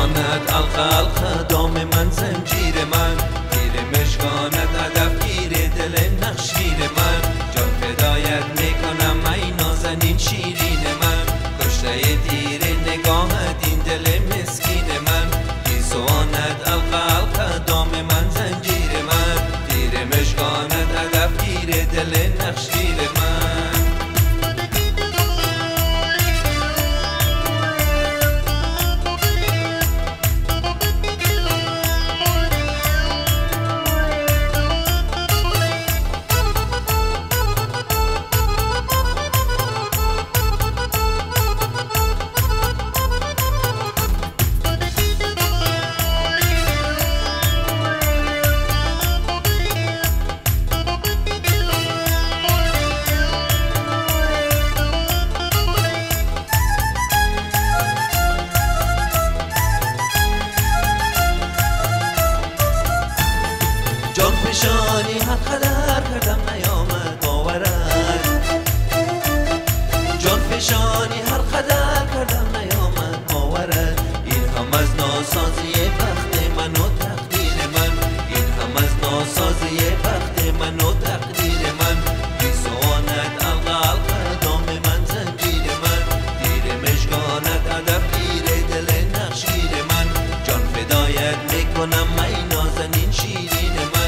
ماند الخ دام من زنجیر من. گیر مشکانت هدف گیر دل نقشیر من. جان فدایت می‌کنم ای نازنین شیری فشانی هر قدر کردم نیامد باورد جان فشانی هر قدر کردم نیامد باورد این هم از ناسازی بخت من و تقدیر من. این هم از ناسازی بخت من و تقدیر من. بی القا القا دام من زنجیر من. دیر مشگانت ادب گیر دل نقشیر من. جان فدایت می‌کنم ای نازنین شیرین من.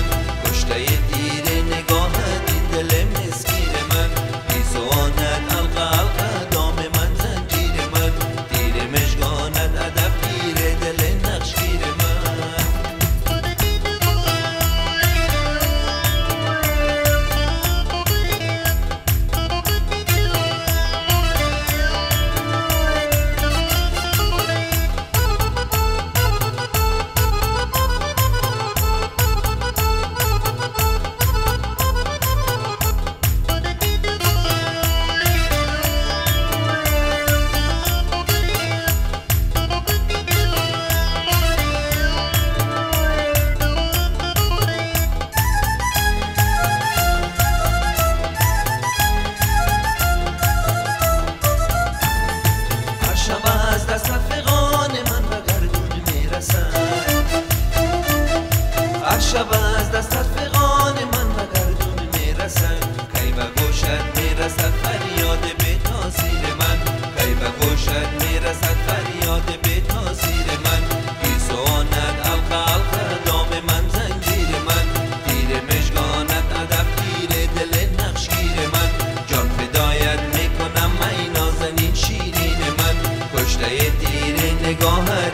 شب از دست رفقان من و جون می‌رسن کی به گوشت می‌رسد فریاد به تاثیر من. کی به گوشت می‌رسد فریاد به تاثیر من. بی سوانت علقه علقه دام من زنجیر من. دیر مشگانت ادب تیر دل نقشگیر من. جان فدایت می‌کنم من نازنین شیرین من. کشته دیر نگاهت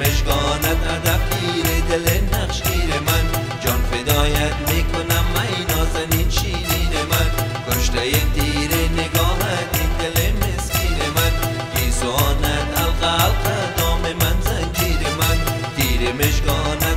مشگانت ادب گیر دل نقش گیر من. جان فدایت می‌کنم من نازنین شیرین من. کشته دیر نگاهت این دل مسکین من. گیسوانت حلقه دام من زنجیر من. دیر مشگانت